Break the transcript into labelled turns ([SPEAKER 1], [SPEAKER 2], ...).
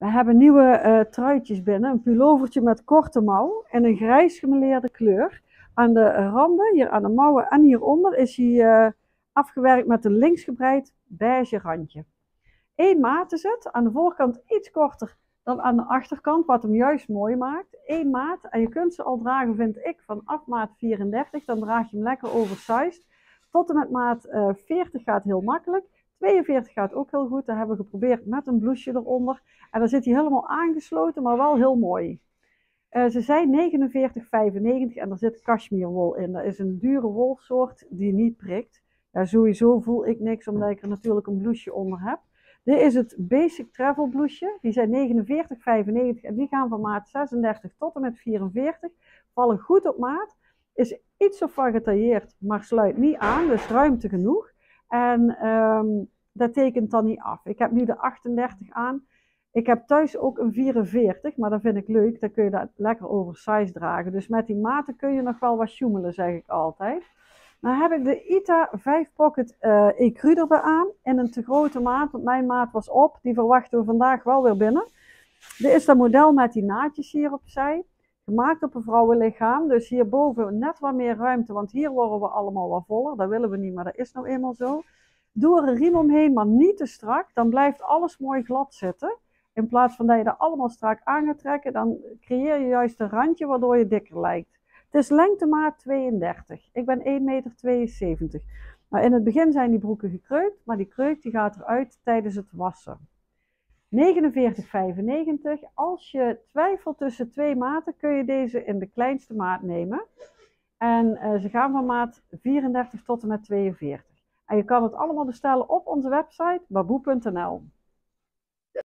[SPEAKER 1] We hebben nieuwe eh, truitjes binnen. Een pullovertje met korte mouw en een grijs gemeleerde kleur. Aan de randen, hier aan de mouwen en hieronder, is hij eh, afgewerkt met een linksgebreid beige randje. Eén maat is het. Aan de voorkant iets korter dan aan de achterkant, wat hem juist mooi maakt. Eén maat. En je kunt ze al dragen, vind ik, vanaf maat 34. Dan draag je hem lekker oversized. Tot en met maat 40 eh, gaat heel makkelijk. 42 gaat ook heel goed. Dat hebben we geprobeerd met een blouseje eronder. En dan zit hij helemaal aangesloten, maar wel heel mooi. Uh, ze zijn 49,95 en er zit cashmere in. Dat is een dure wolsoort die niet prikt. Ja, sowieso voel ik niks omdat ik er natuurlijk een blouseje onder heb. Dit is het Basic Travel blouseje. Die zijn 49,95 en die gaan van maat 36 tot en met 44. Vallen goed op maat. Is iets of wat getailleerd, maar sluit niet aan. Dus ruimte genoeg. En um, dat tekent dan niet af. Ik heb nu de 38 aan. Ik heb thuis ook een 44, maar dat vind ik leuk. Dan kun je dat lekker oversized dragen. Dus met die maten kun je nog wel wat sjoemelen, zeg ik altijd. Dan heb ik de ITA 5 Pocket uh, Ecru erbij aan. In een te grote maat, want mijn maat was op. Die verwachten we vandaag wel weer binnen. Dit is dat model met die naadjes hier opzij. Gemaakt op een vrouwenlichaam. Dus hierboven net wat meer ruimte, want hier worden we allemaal wat voller. Dat willen we niet, maar dat is nou eenmaal zo. Doe er een riem omheen, maar niet te strak. Dan blijft alles mooi glad zitten. In plaats van dat je er allemaal strak aan gaat trekken, dan creëer je juist een randje waardoor je dikker lijkt. Het is lengtemaat 32. Ik ben 1,72 meter. Nou, in het begin zijn die broeken gekreukt, maar die kreuk die gaat eruit tijdens het wassen. 49,95. Als je twijfelt tussen twee maten, kun je deze in de kleinste maat nemen. En uh, ze gaan van maat 34 tot en met 42. En je kan het allemaal bestellen op onze website baboe.nl.